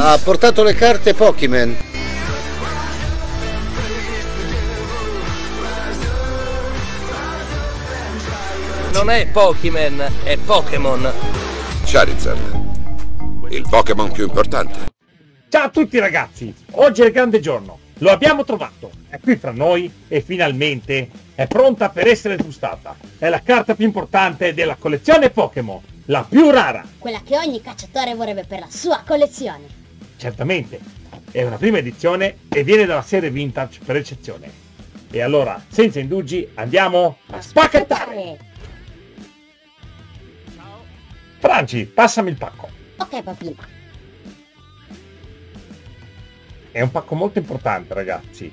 Ha portato le carte Pokémon. Non è Pokémon, è Pokémon. Charizard, il Pokémon più importante. Ciao a tutti ragazzi, oggi è il grande giorno, lo abbiamo trovato, è qui fra noi e finalmente è pronta per essere aggiustata. È la carta più importante della collezione Pokémon, la più rara. Quella che ogni cacciatore vorrebbe per la sua collezione. Certamente, è una prima edizione e viene dalla serie vintage per eccezione. E allora, senza indugi, andiamo a spacchettare! Franci, passami il pacco. Ok papino. È un pacco molto importante ragazzi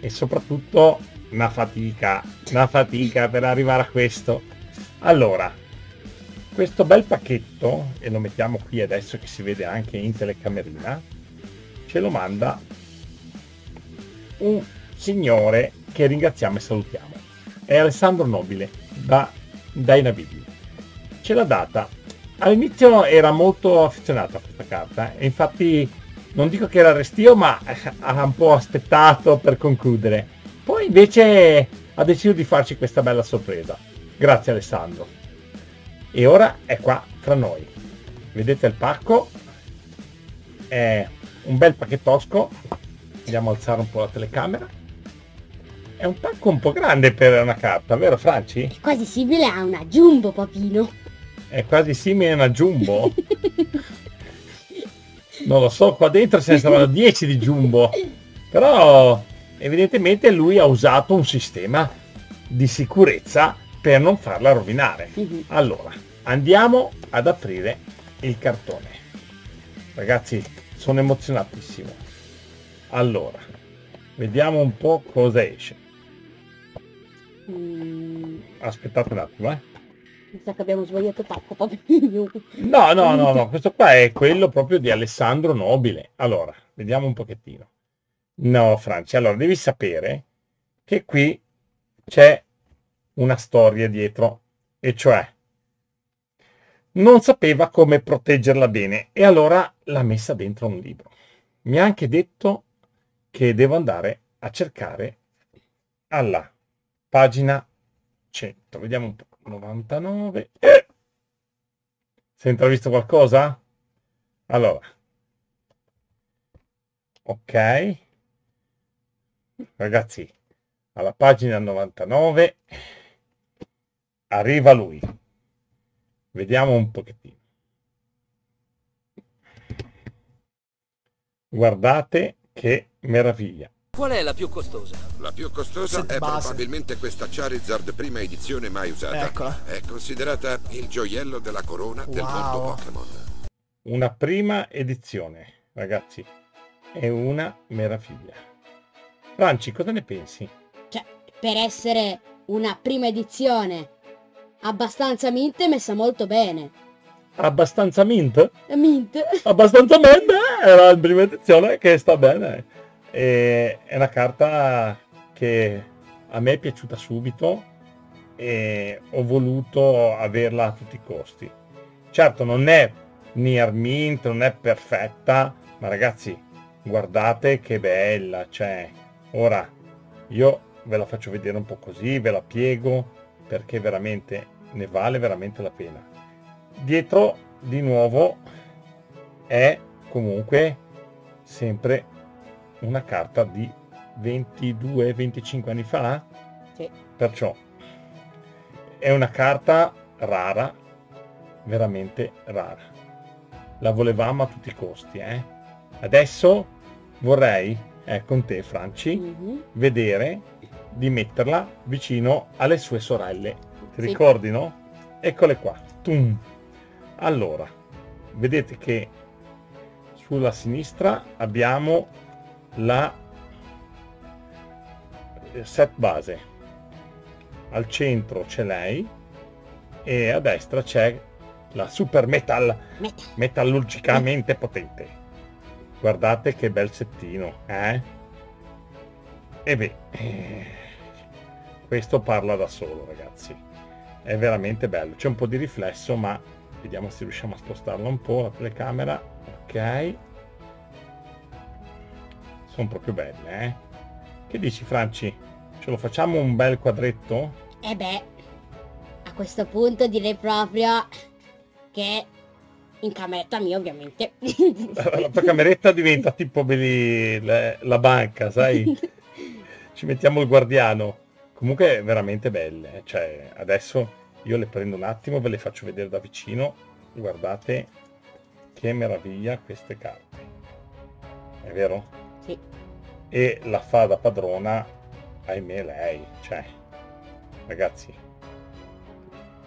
e soprattutto una fatica, una fatica per arrivare a questo. Allora, questo bel pacchetto, e lo mettiamo qui adesso che si vede anche in telecamerina, ce lo manda un signore che ringraziamo e salutiamo. È Alessandro Nobile da Dynavidi. Ce l'ha data. All'inizio era molto affezionato a questa carta e infatti non dico che era restio ma ha un po' aspettato per concludere. Poi invece ha deciso di farci questa bella sorpresa. Grazie Alessandro. E ora è qua tra noi. Vedete il pacco? È un bel pacchettosco. Andiamo a alzare un po' la telecamera. È un pacco un po' grande per una carta, vero Franci? È quasi simile a una jumbo papino. È quasi simile a una jumbo. non lo so, qua dentro ce ne saranno 10 di jumbo. Però evidentemente lui ha usato un sistema di sicurezza per non farla rovinare. Allora, andiamo ad aprire il cartone. Ragazzi, sono emozionatissimo. Allora, vediamo un po' cosa esce. Mm, Aspettate un attimo, eh. Mi sa che abbiamo sbagliato pacco. No, no, no, no, questo qua è quello proprio di Alessandro Nobile. Allora, vediamo un pochettino. No, Franci, allora devi sapere che qui c'è una storia dietro, e cioè non sapeva come proteggerla bene e allora l'ha messa dentro un libro. Mi ha anche detto che devo andare a cercare alla pagina 100. Vediamo un po'. 99. Eh! Si è intravisto qualcosa? Allora. Ok. Ragazzi, alla pagina 99 arriva lui. Vediamo un pochettino. Guardate che meraviglia. Qual è la più costosa? La più costosa Set è base. probabilmente questa Charizard prima edizione mai usata. Eccola. È considerata il gioiello della corona del Wow. mondo Pokémon. Una prima edizione, ragazzi. È una meraviglia. Franci, cosa ne pensi? Cioè, per essere una prima edizione abbastanza mint è messa molto bene. Abbastanza mint? Mint? Abbastanza mint, eh, era la prima edizione che sta bene. E è una carta che a me è piaciuta subito e ho voluto averla a tutti i costi. Certo, non è near mint, non è perfetta, ma ragazzi, guardate che bella, cioè, ora io ve la faccio vedere un po' così, ve la piego, perché veramente ne vale veramente la pena. Dietro, di nuovo, è comunque sempre una carta di 22-25 anni fa, Sì. perciò è una carta rara, veramente rara. La volevamo a tutti i costi, eh? Adesso vorrei, eh, con te Franci, Mhm. vedere di metterla vicino alle sue sorelle. Ti Sì. ricordi, no? Eccole qua. Tum. Allora, vedete che sulla sinistra abbiamo la eh, set base. Al centro c'è lei e a destra c'è la super metal Meta. metallurgicamente potente. Guardate che bel settino, eh? E beh, eh, questo parla da solo ragazzi è veramente bello c'è un po' di riflesso ma vediamo se riusciamo a spostarlo un po' la telecamera ok sono proprio belle eh. Che dici Franci? Ce lo facciamo un bel quadretto? E beh, a questo punto direi proprio che in cameretta mia ovviamente. la tua cameretta diventa tipo le- la banca sai? Ci mettiamo il guardiano. Comunque è veramente belle eh. cioè adesso io le prendo un attimo ve le faccio vedere da vicino. Guardate che meraviglia queste carte. È vero? E la fa da padrona ahimè lei cioè ragazzi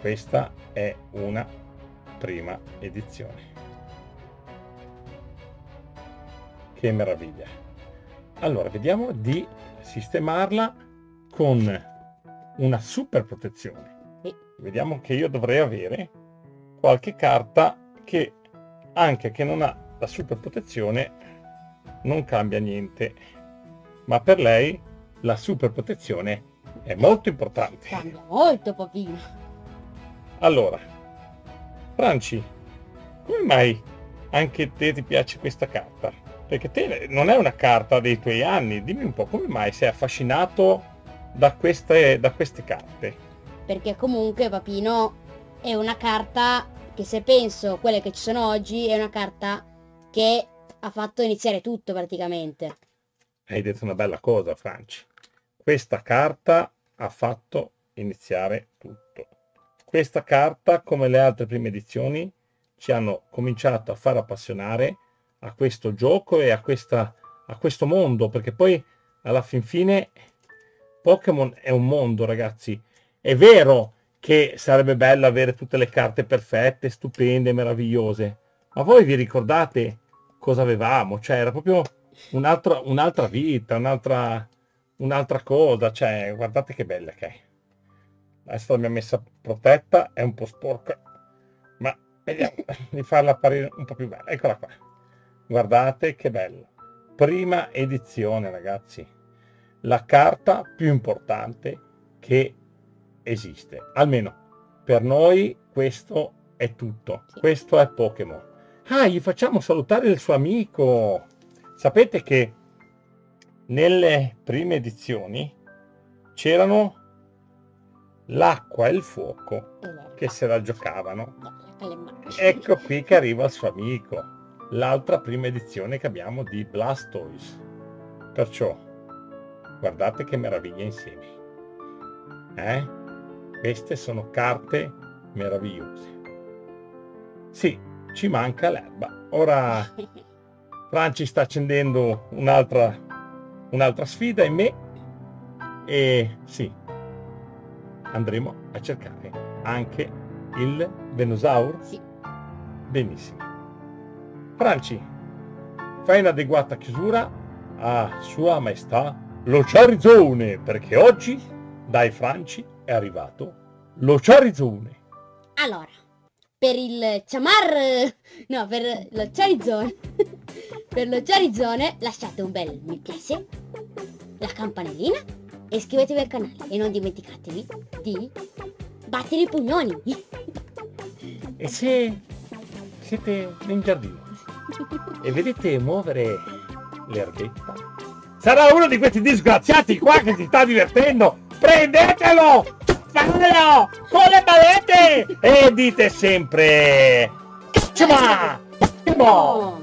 questa è una prima edizione. Che meraviglia. Allora vediamo di sistemarla con una super protezione. Vediamo che io dovrei avere qualche carta che anche che non ha la super protezione non cambia niente ma per lei la super protezione è molto importante Cambia molto pochino. allora Franci come mai anche te ti piace questa carta perché te non è una carta dei tuoi anni dimmi un po' come mai sei affascinato da queste, da queste carte Perché comunque Papino è una carta che se penso quelle che ci sono oggi è una carta che ha fatto iniziare tutto praticamente. Hai detto una bella cosa Franci. Questa carta ha fatto iniziare tutto. Questa carta come le altre prime edizioni ci hanno cominciato a far appassionare a questo gioco e a, questa, a questo mondo perché poi alla fin fine Pokémon è un mondo ragazzi. È vero che sarebbe bello avere tutte le carte perfette stupende meravigliose ma voi vi ricordate cosa avevamo? Cioè era proprio un'altra, un'altra vita un'altra un'altra cosa cioè guardate che bella che è. Adesso la mia messa protetta è un po' sporca ma vediamo di farla apparire un po' più bella. Eccola qua. Guardate che bella prima edizione ragazzi. La carta più importante che esiste. Almeno per noi questo è tutto. Questo è Pokémon. Ah gli facciamo salutare il suo amico sapete che nelle prime edizioni c'erano l'acqua e il fuoco che se la giocavano. Ecco qui che arriva il suo amico, l'altra prima edizione che abbiamo di Blastoise. Perciò, guardate che meraviglia insieme. Eh? Queste sono carte meravigliose. Sì, ci manca l'erba. Ora Franci sta accendendo un'altra, un'altra sfida in me e sì, andremo a cercare anche il Venusaur Sì. Benissimo. Franci, fai un'adeguata chiusura a Sua Maestà lo Charizone, perché oggi dai Franci è arrivato lo Charizone. Allora, per il Chamar... No, per lo Charizone... per lo Charizone lasciate un bel mi piace, la campanellina e iscrivetevi al canale. E non dimenticatevi di battere i pugnoni. E se siete in giardino e vedete muovere l'erbetta, sarà uno di questi disgraziati qua che si sta divertendo. Prendetelo! Fatelo! Con le palette! E dite sempre... Ciao! Ciao!